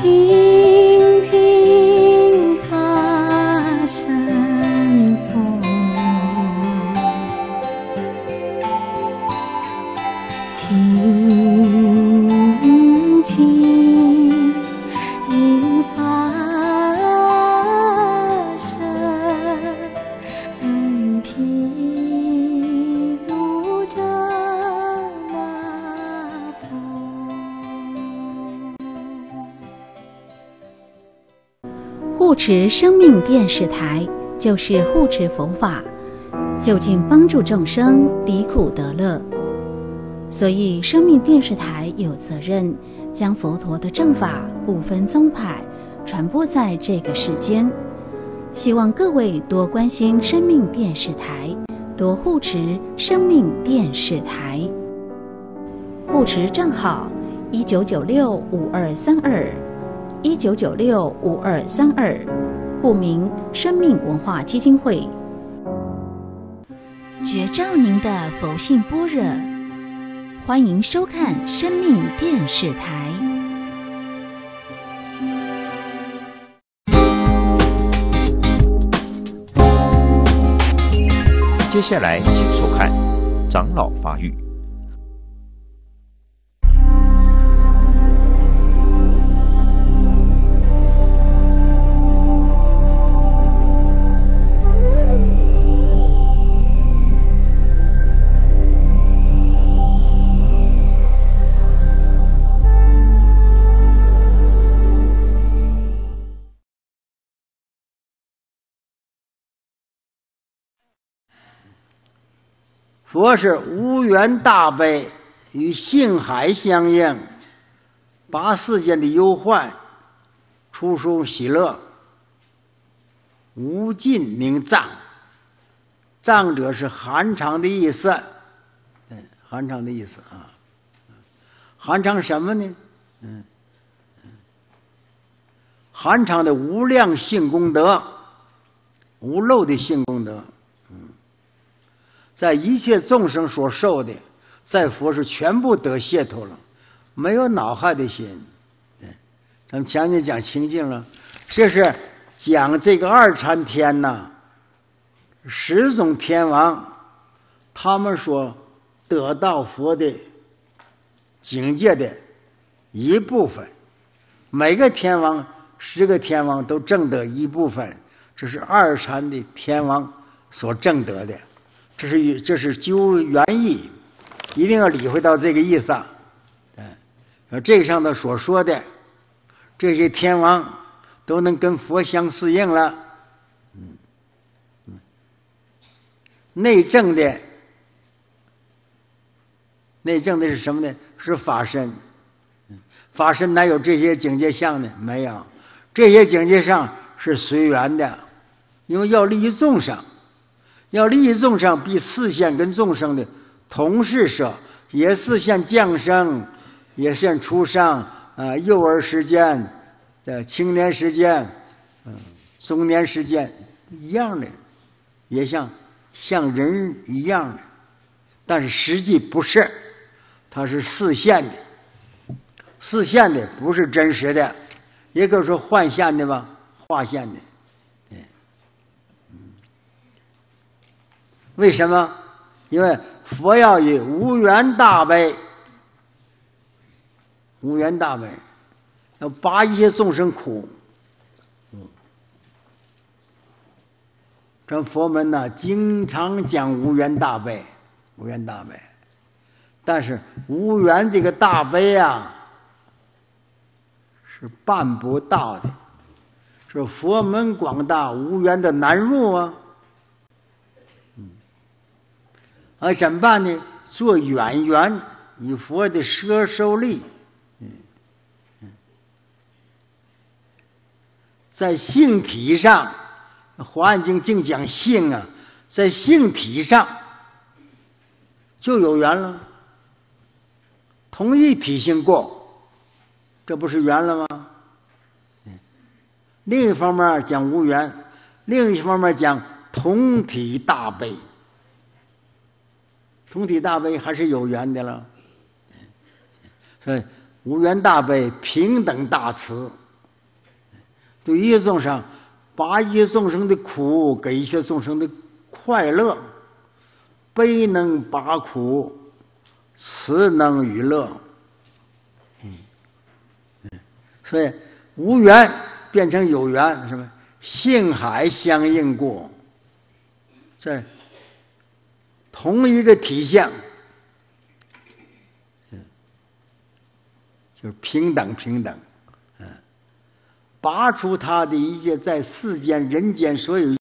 听护持生命电视台就是护持佛法，就近帮助众生离苦得乐。所以，生命电视台有责任将佛陀的正法不分宗派传播在这个世间。希望各位多关心生命电视台，多护持生命电视台。护持账号：一九九六五二三二。一九九六五二三二，户名生命文化基金会。觉照您的佛性般若，欢迎收看生命电视台。接下来，请收看《长老发育》。佛是无缘大悲，与性海相应，把世间的忧患出书喜乐，无尽名藏。藏者是含藏的意思，对，含藏的意思啊。含藏什么呢？嗯，含藏的无量性功德，无漏的性功德。在一切众生所受的，在佛是全部得解脱了，没有恼害的心。咱们前面讲清净了，这是讲这个二禅天呐，十种天王，他们所得到佛的境界的一部分。每个天王，十个天王都证得一部分，这是二禅的天王所证得的。这是这是究原意，一定要理会到这个意思。嗯，这上头所说的这些天王都能跟佛相适应了。嗯嗯，内证的内证的是什么呢？是法身。法身哪有这些境界相呢？没有，这些境界上是随缘的，因为要利益众生。要利益众生，必四现跟众生的同事舍，也四现降生，也现出生啊，幼儿时间，在青年时间，嗯，中年时间一样的，也像像人一样的，但是实际不是，它是视现的，视现的不是真实的，也可以说幻现的吧，化现的。为什么？因为佛要以无缘大悲，无缘大悲，要拔一切众生苦。嗯，这佛门呢，经常讲无缘大悲，无缘大悲。但是无缘这个大悲啊，是办不到的，是佛门广大，无缘的难入啊。啊，怎么办呢？做远缘，以佛的摄受力，在性体上，《华严经》净讲性啊，在性体上就有缘了，同一体性过，这不是缘了吗？另一方面讲无缘，另一方面讲同体大悲。同体大悲还是有缘的了，所以无缘大悲平等大慈，对一切众生，把一切众生的苦给一切众生的快乐，悲能拔苦，慈能娱乐。嗯，所以无缘变成有缘，是吧？性海相应过，在同一个体相，就是平等平等，拔出他的一切在世间人间所有。